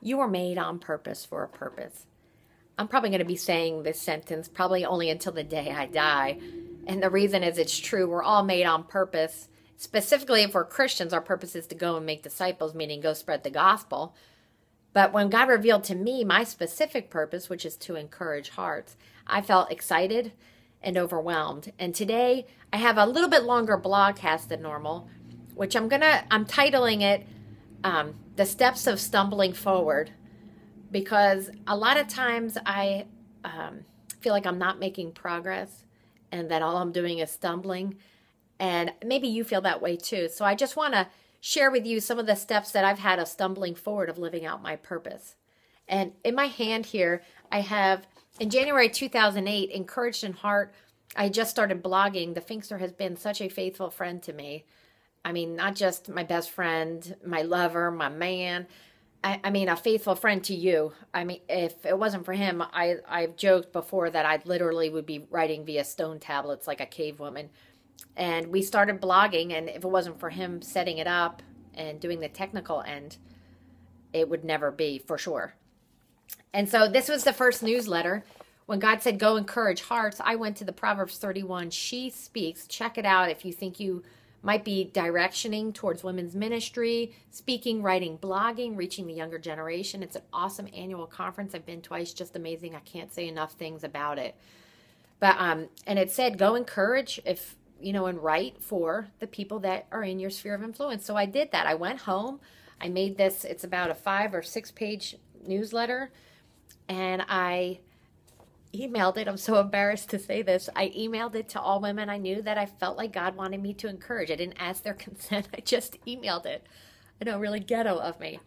You were made on purpose for a purpose. I'm probably going to be saying this sentence probably only until the day I die. And the reason is it's true. We're all made on purpose. Specifically, if we're Christians, our purpose is to go and make disciples, meaning go spread the gospel. But when God revealed to me my specific purpose, which is to encourage hearts, I felt excited and overwhelmed. And today I have a little bit longer blogcast than normal, which I'm gonna I'm titling it um, "The Steps of Stumbling Forward," because a lot of times I um, feel like I'm not making progress, and that all I'm doing is stumbling. And maybe you feel that way too. So I just want to share with you some of the steps that I've had of stumbling forward of living out my purpose. And in my hand here, I have in January 2008, Encouraged in Heart, I just started blogging. The Finkster has been such a faithful friend to me. I mean, not just my best friend, my lover, my man. I, I, mean, a faithful friend to you. I mean, if it wasn't for him, I, I've joked before that I literally would be writing via stone tablets like a cave woman. And we started blogging, and if it wasn't for him setting it up and doing the technical end, it would never be for sure. And so this was the first newsletter. When God said, Go encourage hearts, I went to the Proverbs 31. She speaks. Check it out if you think you might be directioning towards women's ministry, speaking, writing, blogging, reaching the younger generation. It's an awesome annual conference. I've been twice, just amazing. I can't say enough things about it. But um, and it said, Go encourage if you know, and write for the people that are in your sphere of influence. So I did that. I went home. I made this, it's about a five or six page newsletter and I emailed it. I'm so embarrassed to say this. I emailed it to all women I knew that I felt like God wanted me to encourage. I didn't ask their consent, I just emailed it. I know, really ghetto of me.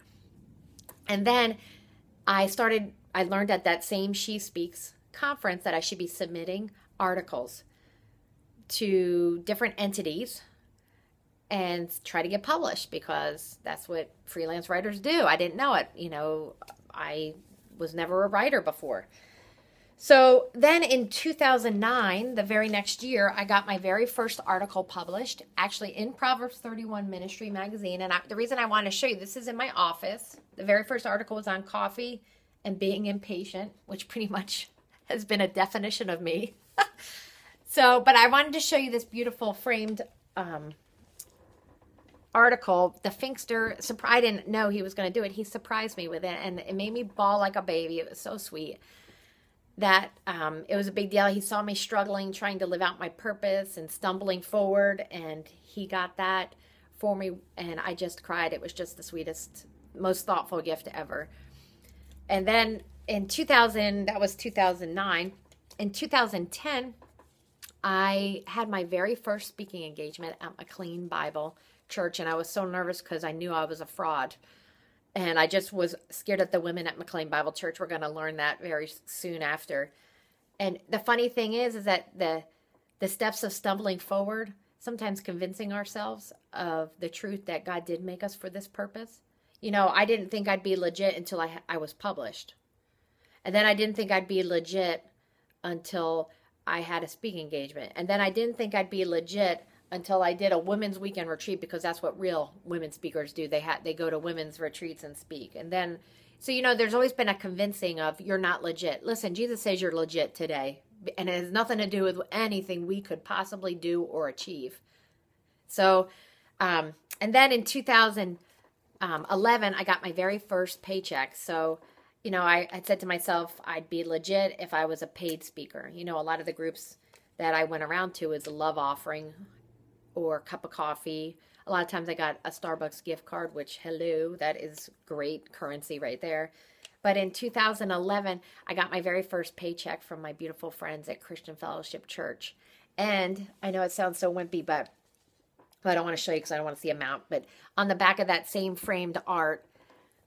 And then I started, I learned at that same She Speaks conference that I should be submitting articles to different entities and try to get published because that's what freelance writers do. I didn't know it. You know, I was never a writer before. So then in 2009, the very next year, I got my very first article published, actually in Proverbs 31 Ministry magazine. And I, the reason I want to show you this is in my office. The very first article was on coffee and being impatient, which pretty much has been a definition of me. so, but I wanted to show you this beautiful framed um, article, the Finkster, I didn't know he was going to do it. He surprised me with it, and it made me bawl like a baby. It was so sweet that um, it was a big deal. He saw me struggling, trying to live out my purpose and stumbling forward, and he got that for me, and I just cried. It was just the sweetest, most thoughtful gift ever. And then in 2000, that was 2009. In 2010, I had my very first speaking engagement at McLean Bible church and I was so nervous because I knew I was a fraud. And I just was scared that the women at McLean Bible Church were going to learn that very soon after. And the funny thing is, is that the the steps of stumbling forward, sometimes convincing ourselves of the truth that God did make us for this purpose. You know, I didn't think I'd be legit until I I was published, and then I didn't think I'd be legit until I had a speaking engagement, and then I didn't think I'd be legit until I did a women's weekend retreat because that's what real women speakers do. They had they go to women's retreats and speak. And then so you know there's always been a convincing of you're not legit. Listen, Jesus says you're legit today. And it has nothing to do with anything we could possibly do or achieve. So um and then in 2011 I got my very first paycheck. So you know, I, I said to myself, I'd be legit if I was a paid speaker. You know, a lot of the groups that I went around to is a love offering or a cup of coffee. A lot of times I got a Starbucks gift card, which, hello, that is great currency right there. But in 2011, I got my very first paycheck from my beautiful friends at Christian Fellowship Church. And I know it sounds so wimpy, but I don't want to show you because I don't want to see a amount. But on the back of that same framed art,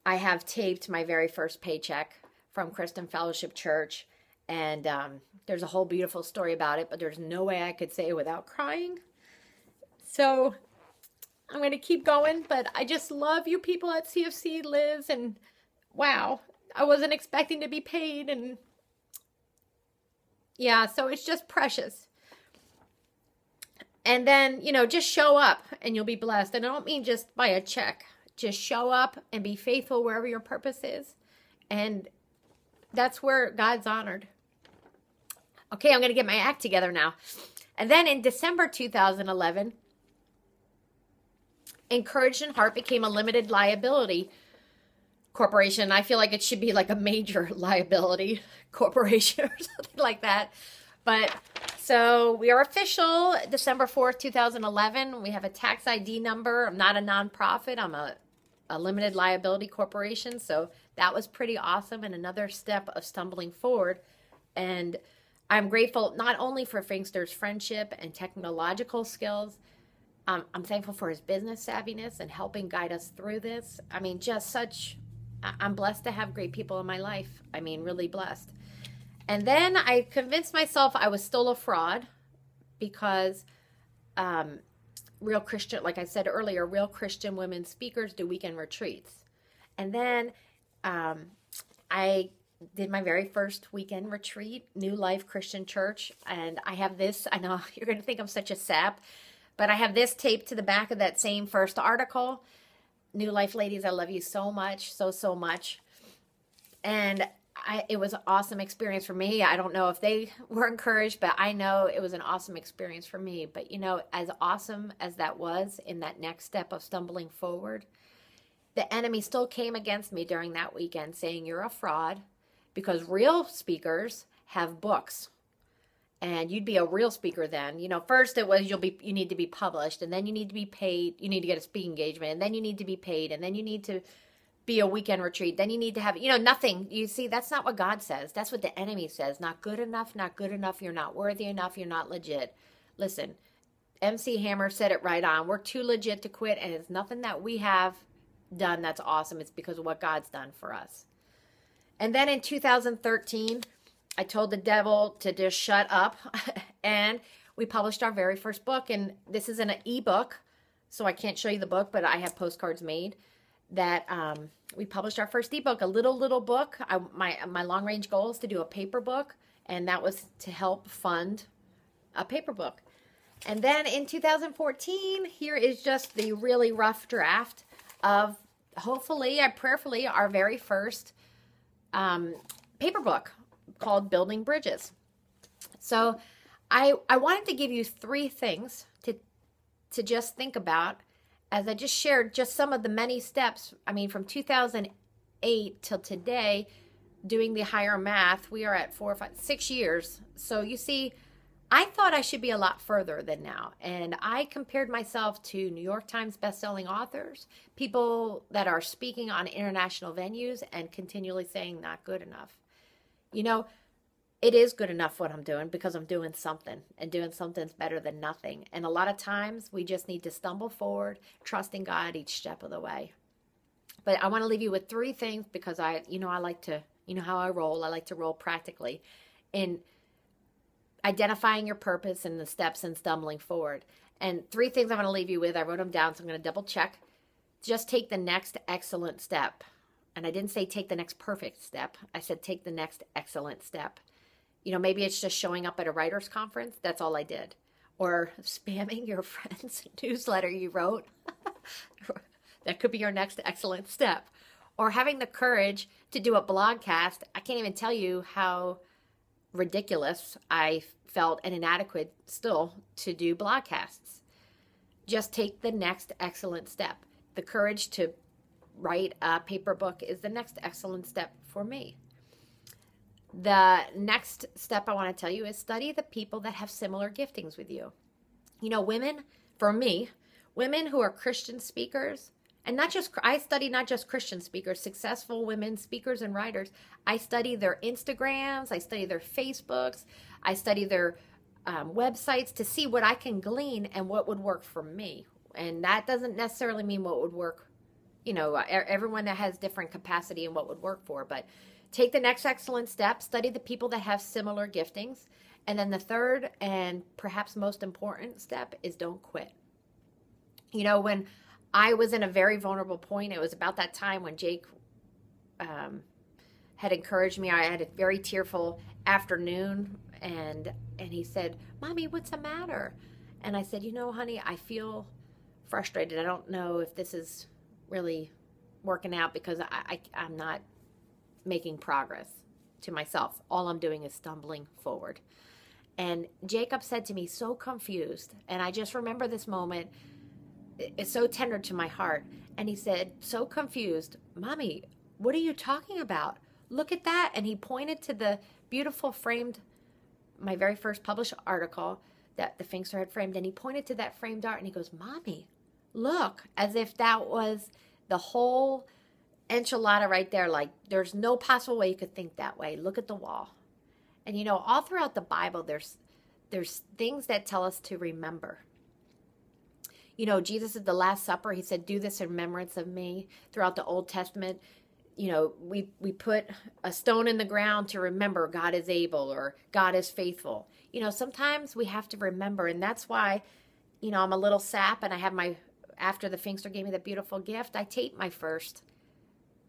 I have taped my very first paycheck from Christian Fellowship Church. And um, there's a whole beautiful story about it, but there's no way I could say it without crying. So I'm going to keep going, but I just love you people at CFC, Liz, and wow, I wasn't expecting to be paid. And yeah, so it's just precious. And then, you know, just show up and you'll be blessed. And I don't mean just by a check. just show up and be faithful wherever your purpose is. And that's where God's honored. Okay, I'm going to get my act together now. And then in December 2011, Encouraged in Heart became a limited liability corporation. I feel like it should be like a major liability corporation or something like that. But so we are official December 4th, 2011. We have a tax ID number. I'm not a nonprofit, I'm a, a limited liability corporation. So that was pretty awesome and another step of stumbling forward. And I'm grateful not only for Finkster's friendship and technological skills, um, I'm thankful for his business savviness and helping guide us through this. I mean, just such, I'm blessed to have great people in my life. I mean, really blessed. And then I convinced myself I was still a fraud because um, real Christian, like I said earlier, real Christian women speakers do weekend retreats. And then um, I did my very first weekend retreat, New Life Christian Church. And I have this, I know you're going to think I'm such a sap, but I have this taped to the back of that same first article. New Life ladies, I love you so much, so, so much. And I, it was an awesome experience for me. I don't know if they were encouraged, but I know it was an awesome experience for me. But you know, as awesome as that was in that next step of stumbling forward, the enemy still came against me during that weekend saying, You're a fraud because real speakers have books and you'd be a real speaker then. You know first it was you'll be you need to be published and then you need to be paid you need to get a speaking engagement and then you need to be paid and then you need to be a weekend retreat then you need to have you know nothing. You see that's not what god says. That's what the enemy says. Not good enough not good enough you're not worthy enough you're not legit. Listen mc hammer said it right on. We're too legit to quit and it's nothing that we have done that's awesome. It's because of what god's done for us. And then in 2013 I told the devil to just shut up. and we published our very first book. And this is an ebook. So I can't show you the book, but I have postcards made that um, we published our first ebook, a little, little book. I, my, my long range goal is to do a paper book. And that was to help fund a paper book. And then in 2014, here is just the really rough draft of hopefully, I prayerfully, our very first um, paper book called Building Bridges. So I I wanted to give you three things to to just think about as I just shared just some of the many steps. I mean, from 2008 till today, doing the higher math, we are at four or five, six years. So you see, I thought I should be a lot further than now. And I compared myself to New York Times bestselling authors, people that are speaking on international venues and continually saying not good enough you know, it is good enough what I'm doing because I'm doing something and doing something's better than nothing. And a lot of times we just need to stumble forward, trusting God each step of the way. But I want to leave you with three things because I, you know, I like to, you know how I roll. I like to roll practically in identifying your purpose and the steps and stumbling forward. And three things I'm going to leave you with. I wrote them down, so I'm going to double check. Just take the next excellent step and I didn't say take the next perfect step. I said take the next excellent step. You know, maybe it's just showing up at a writer's conference. That's all I did. Or spamming your friend's newsletter you wrote. that could be your next excellent step. Or having the courage to do a blogcast. I can't even tell you how ridiculous I felt and inadequate still to do blogcasts. Just take the next excellent step. The courage to write a paper book is the next excellent step for me. The next step I want to tell you is study the people that have similar giftings with you. You know, women, for me, women who are Christian speakers, and not just, I study not just Christian speakers, successful women speakers and writers. I study their Instagrams, I study their Facebooks, I study their um, websites to see what I can glean and what would work for me. And that doesn't necessarily mean what would work you know, everyone that has different capacity and what would work for. But take the next excellent step, study the people that have similar giftings. And then the third and perhaps most important step is don't quit. You know, when I was in a very vulnerable point, it was about that time when Jake um, had encouraged me. I had a very tearful afternoon, and and he said, "Mommy, what's the matter?" And I said, "You know, honey, I feel frustrated. I don't know if this is really working out because I, I I'm not making progress to myself. All I'm doing is stumbling forward. And Jacob said to me, so confused. And I just remember this moment. It's so tender to my heart. And he said, so confused, Mommy, what are you talking about? Look at that. And he pointed to the beautiful framed, my very first published article that the Finkster had framed. And he pointed to that framed art and he goes, Mommy, look, as if that was the whole enchilada right there. Like there's no possible way you could think that way. Look at the wall. And you know, all throughout the Bible, there's there's things that tell us to remember. You know, Jesus at the Last Supper, he said, "Do this in remembrance of me." Throughout the Old Testament, you know, we we put a stone in the ground to remember God is able or God is faithful. You know, sometimes we have to remember, and that's why, you know, I'm a little sap, and I have my after the Finkster gave me that beautiful gift, I tape my first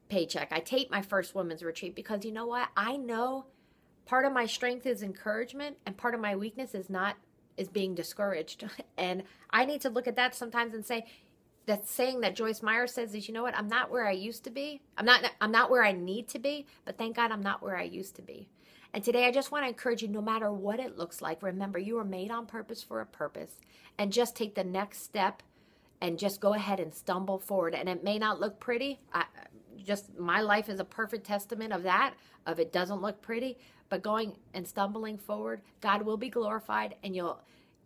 paycheck. I tape my first women's retreat because you know what? I know part of my strength is encouragement and part of my weakness is not is being discouraged. And I need to look at that sometimes and say that saying that Joyce Meyer says is you know what? I'm not where I used to be. I'm not I'm not where I need to be, but thank God I'm not where I used to be. And today I just want to encourage you no matter what it looks like, remember you were made on purpose for a purpose and just take the next step and just go ahead and stumble forward. And it may not look pretty. I, just my life is a perfect testament of that of it doesn't look pretty but going and stumbling forward god will be glorified and you'll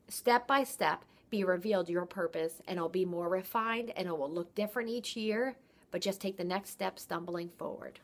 step by step be revealed your purpose and it'll be more refined and it will look different each year but just take the next step stumbling forward